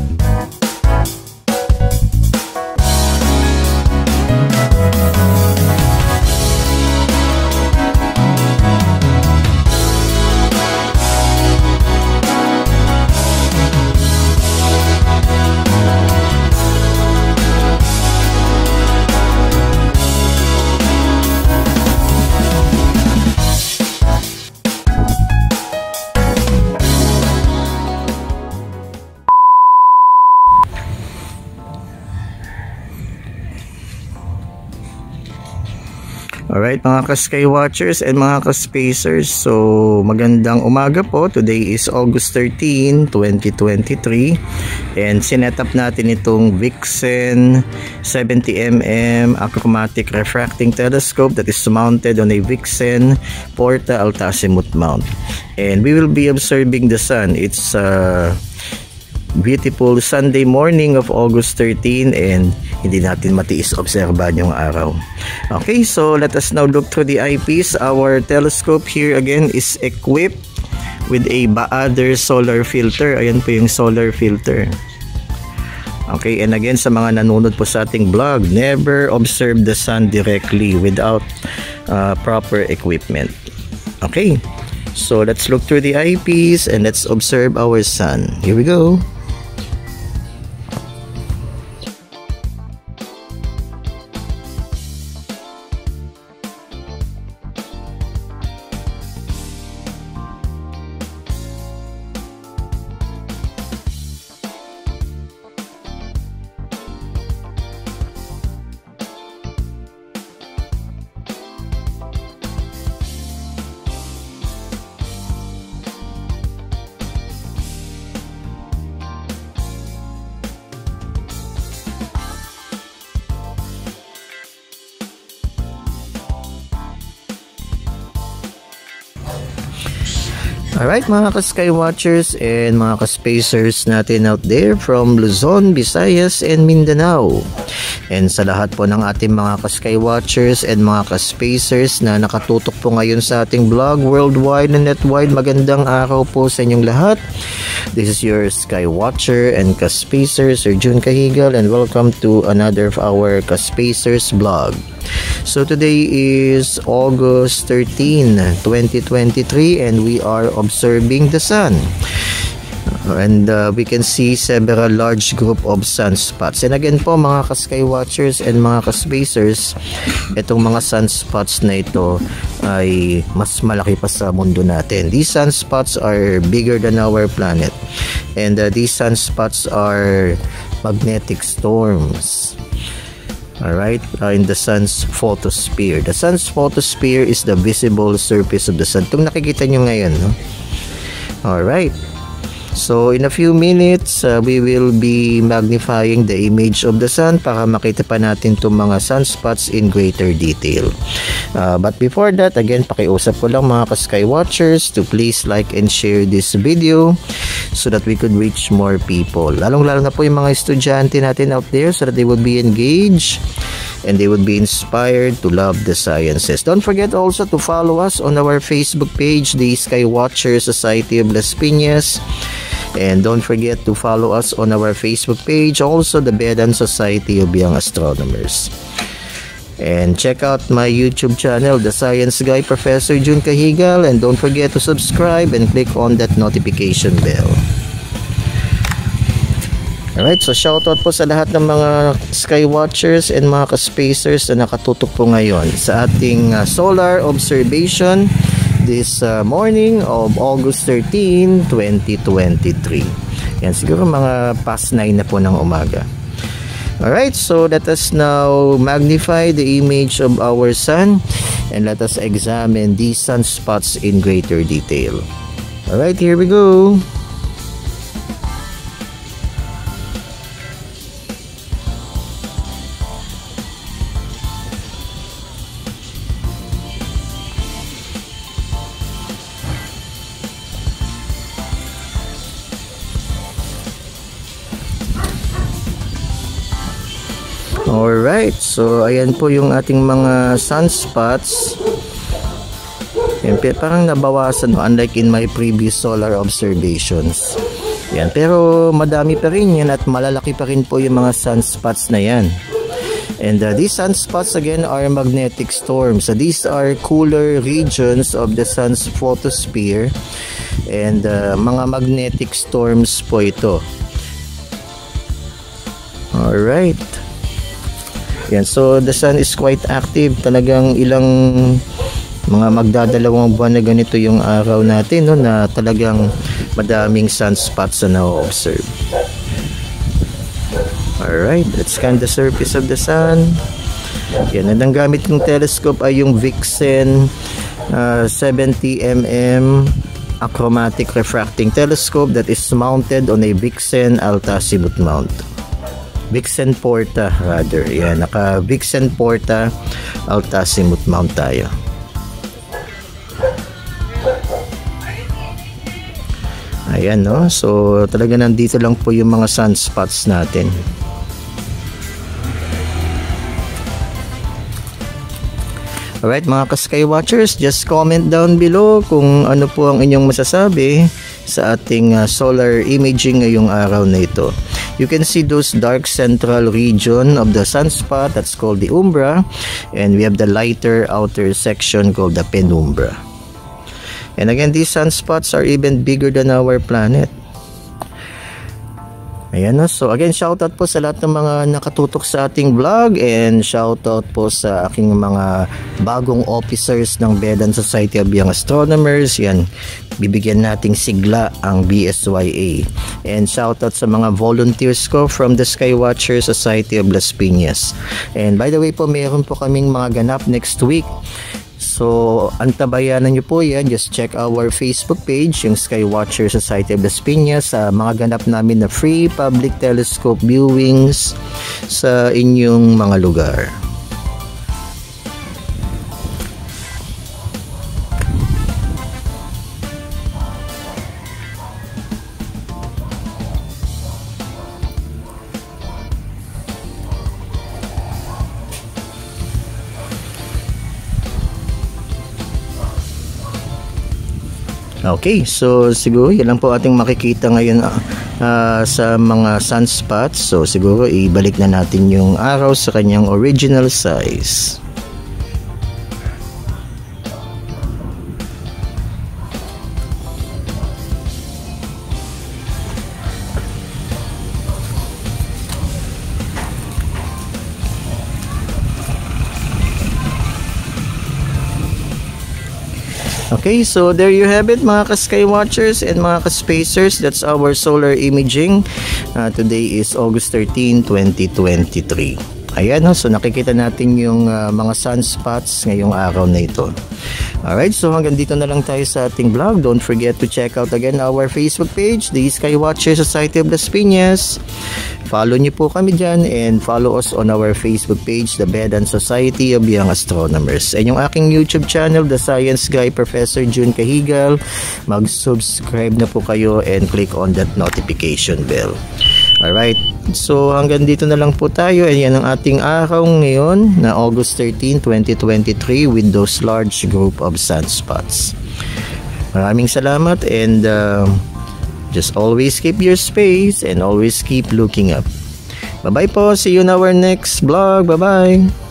Bye. Alright mga ka-sky watchers and mga ka-spacers. So magandang umaga po. Today is August 13, 2023 And sinet up natin itong Vixen 70mm Achromatic Refracting Telescope That is mounted on a Vixen Porta Altazimuth mount. And we will be observing the sun. It's uh, beautiful Sunday morning of August 13 and hindi natin matiis obserbahan yung araw. Okay, so let us now look through the eyepiece. Our telescope here again is equipped with a Baader solar filter. Ayan po yung solar filter. Okay, and again sa mga nanonood po sa ating vlog, never observe the sun directly without uh, proper equipment. Okay, so let's look through the eyepiece and let's observe our sun. Here we go. Alright mga ka-sky and mga ka-spacers natin out there from Luzon, Visayas and Mindanao. And sa lahat po ng ating mga ka-sky watchers and mga ka-spacers na nakatutok po ngayon sa ating vlog worldwide and netwide, magandang araw po sa inyong lahat. This is your sky watcher and ka-spacer Sir June Kahigal and welcome to another of our ka-spacers vlog. So today is August 13, 2023 and we are observing the sun. And uh, we can see several large group of sunspots. And again po mga ka-sky watchers and mga ka-spacers, itong mga sunspots na ito ay mas malaki pa sa mundo natin. These sunspots are bigger than our planet. And uh, these sunspots are magnetic storms. Alright, uh, in the sun's photosphere. The sun's photosphere is the visible surface of the sun. Itong nakikita nyo ngayon, no? Alright. So, in a few minutes, uh, we will be magnifying the image of the sun para makita pa natin itong mga sunspots in greater detail. Uh, but before that, again, pakiusap ko lang mga ka-sky watchers to please like and share this video so that we could reach more people. Lalong-lalo na po yung mga estudyante natin out there so that they will be engaged and they would be inspired to love the sciences. Don't forget also to follow us on our Facebook page, the Skywatcher Society of Las Piñas. And don't forget to follow us on our Facebook page, also the Bedan Society of Young Astronomers. And check out my YouTube channel, The Science Guy Professor Jun Kahigal. And don't forget to subscribe and click on that notification bell. Alright, so shoutout po sa lahat ng mga sky watchers and mga ka-spacers na nakatutok po ngayon sa ating uh, solar observation this uh, morning of August 13, 2023. Yan, siguro mga past 9 na po ng umaga. Alright, so let us now magnify the image of our sun and let us examine these sunspots in greater detail. Alright, here we go. Alright, so ayan po yung ating mga sunspots. Yan, parang nabawasan no, unlike in my previous solar observations. Yan, pero madami pa rin yan at malalaki pa rin po yung mga sunspots na yan. And uh, these sunspots again are magnetic storms. So these are cooler regions of the sun's photosphere and uh, mga magnetic storms po ito. Alright. Yan, so the sun is quite active. Talagang ilang mga magdadalawang buwan na ganito yung araw natin no, na talagang madaming sunspots na na-observe. Alright, let's scan the surface of the sun. Yan, at ang gamit ng telescope ay yung Vixen uh, 70mm achromatic refracting telescope that is mounted on a Vixen Altazimuth mount. Vixen Porta rather. Yan, naka Vixen Porta Altazimuth mount tayo. Ayan no. So talaga nandito lang po yung mga sunspots natin. Alright mga ka-sky watchers, just comment down below kung ano po ang inyong masasabi sa ating uh, solar imaging ngayong araw na ito. You can see those dark central region of the sunspot that's called the umbra and we have the lighter outer section called the penumbra. And again, these sunspots are even bigger than our planet. Ayan no. So again, shoutout po sa lahat ng mga nakatutok sa ating vlog and shoutout po sa aking mga bagong officers ng Vedan Society of Young Astronomers. Yan, bibigyan nating sigla ang BSYA. And shoutout sa mga volunteers ko from the Skywatcher Society of Las Piñas. And by the way po, mayroon po kaming mga ganap next week. So, antabayanan nyo po yan. Just check our Facebook page, yung Skywatcher Society of Las Piñas. Uh, mga ganap namin na free public telescope viewings sa inyong mga lugar. Okay, so siguro yan lang po ating makikita ngayon uh, sa mga sunspots. So siguro ibalik na natin yung araw sa kanyang original size. Okay, so there you have it mga ka-sky watchers and mga ka-spacers. That's our solar imaging. Uh, today is August 13, 2023. Ayan, so nakikita natin yung uh, mga sunspots ngayong araw na ito. Alright, so hanggang dito na lang tayo sa ating vlog. Don't forget to check out again our Facebook page, the Skywatcher Society of Las Piñas. Follow niyo po kami dyan and follow us on our Facebook page, The Bedan Society of Young Astronomers. And yung aking YouTube channel, The Science Guy Professor June Kahigal, mag-subscribe na po kayo and click on that notification bell. Alright, so hanggang dito na lang po tayo. And yan ang ating araw ngayon na August 13, 2023 with those large group of sunspots. Maraming salamat and uh, Just always keep your space and always keep looking up. Bye-bye po. See you in our next vlog. Bye-bye.